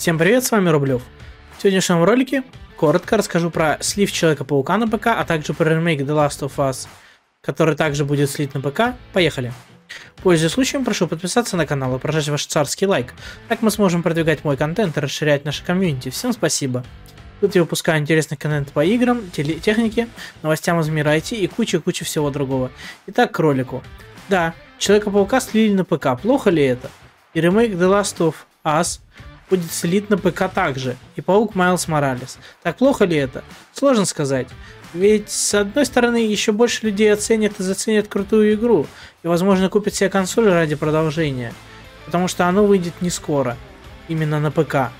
Всем привет, с вами Рублев. В сегодняшнем ролике коротко расскажу про слив Человека-паука на ПК, а также про ремейк The Last of Us, который также будет слит на ПК. Поехали! Пользуясь случаем, прошу подписаться на канал и прожать ваш царский лайк. Так мы сможем продвигать мой контент и расширять наше комьюнити. Всем спасибо! Тут я выпускаю интересный контент по играм, технике, новостям из мира IT и куча-куча всего другого. Итак, к ролику. Да, Человека-паука слили на ПК, плохо ли это? И ремейк The Last of Us будет слит на ПК также, и Паук Майлз Моралес. Так плохо ли это? Сложно сказать. Ведь, с одной стороны, еще больше людей оценят и заценят крутую игру, и, возможно, купят себе консоль ради продолжения, потому что оно выйдет не скоро, именно на ПК.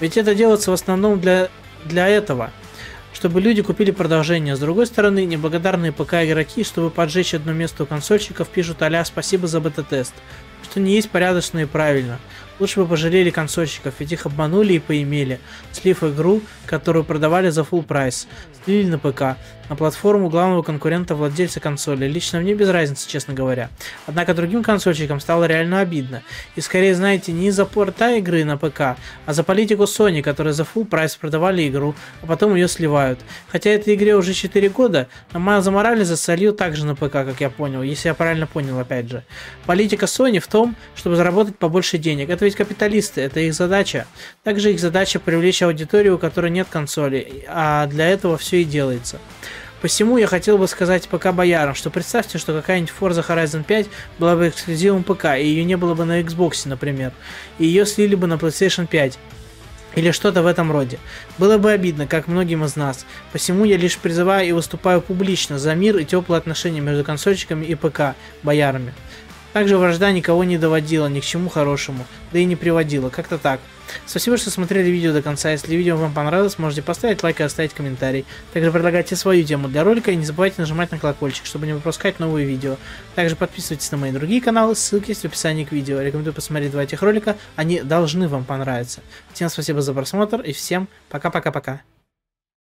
Ведь это делается в основном для для этого, чтобы люди купили продолжение. С другой стороны, неблагодарные ПК-игроки, чтобы поджечь одно место у консольщиков, пишут а спасибо за бета-тест, что не есть порядочно и правильно. Лучше бы пожалели консольщиков, ведь их обманули и поимели, слив игру, которую продавали за full price, слили на ПК, на платформу главного конкурента владельца консоли. Лично мне без разницы, честно говоря. Однако другим консольщикам стало реально обидно. И скорее, знаете, не из-за порта игры на ПК, а за политику Sony, которые за full price продавали игру, а потом ее сливают. Хотя этой игре уже 4 года, но Майлза Моралеса сольют также на ПК, как я понял, если я правильно понял опять же. Политика Sony в том, чтобы заработать побольше денег. Это ведь капиталисты, это их задача. Также их задача привлечь аудиторию, у которой нет консоли, а для этого все и делается. Посему я хотел бы сказать ПК боярам, что представьте, что какая-нибудь Forza Horizon 5 была бы эксклюзивом ПК, и ее не было бы на Xbox, например, и ее слили бы на PlayStation 5. Или что-то в этом роде. Было бы обидно, как многим из нас. Посему я лишь призываю и выступаю публично за мир и теплые отношения между консольщиками и ПК, боярами. Также вражда никого не доводила ни к чему хорошему, да и не приводила, как-то так. Спасибо, что смотрели видео до конца. Если видео вам понравилось, можете поставить лайк и оставить комментарий. Также предлагайте свою тему для ролика и не забывайте нажимать на колокольчик, чтобы не пропускать новые видео. Также подписывайтесь на мои другие каналы, ссылки есть в описании к видео. Рекомендую посмотреть два этих ролика, они должны вам понравиться. Всем спасибо за просмотр и всем пока-пока-пока.